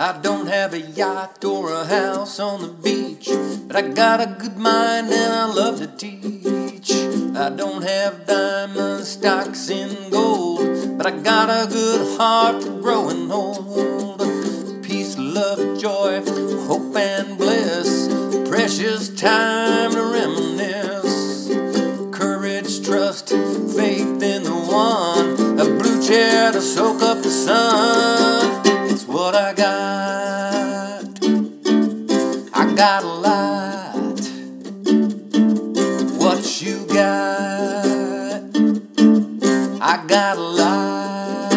I don't have a yacht or a house on the beach, but I got a good mind and I love to teach. I don't have diamond stocks in gold, but I got a good heart to grow and hold. Peace, love, joy, hope, and bliss. Precious time to reminisce. Courage, trust, faith in the one. A blue chair to soak got a lot. What you got? I got a lot.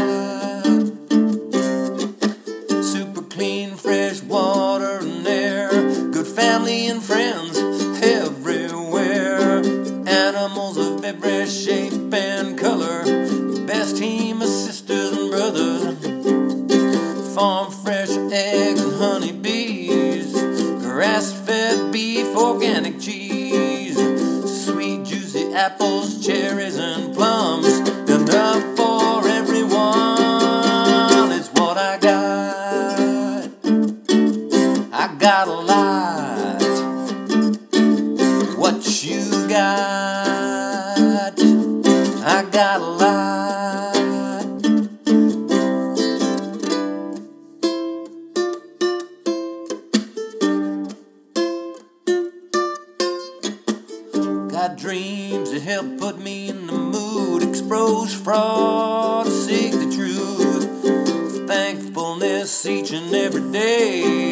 Super clean, fresh water and air. Good family and friends everywhere. Animals of every shape and color. Best team of sisters and brothers. Farm fresh eggs and honey. Grass fed beef, organic cheese. Sweet juicy apples, cherries, and plums. Enough for everyone. It's what I got. I got a lot. What you got? I got a lot. Got dreams that help put me in the mood, expose fraud, seek the truth. Thankfulness each and every day